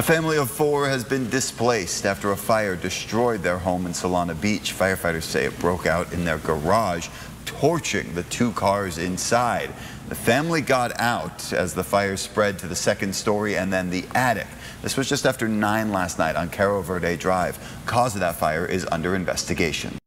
A family of four has been displaced after a fire destroyed their home in Solana Beach. Firefighters say it broke out in their garage, torching the two cars inside. The family got out as the fire spread to the second story and then the attic. This was just after 9 last night on Caro Verde Drive. Cause of that fire is under investigation.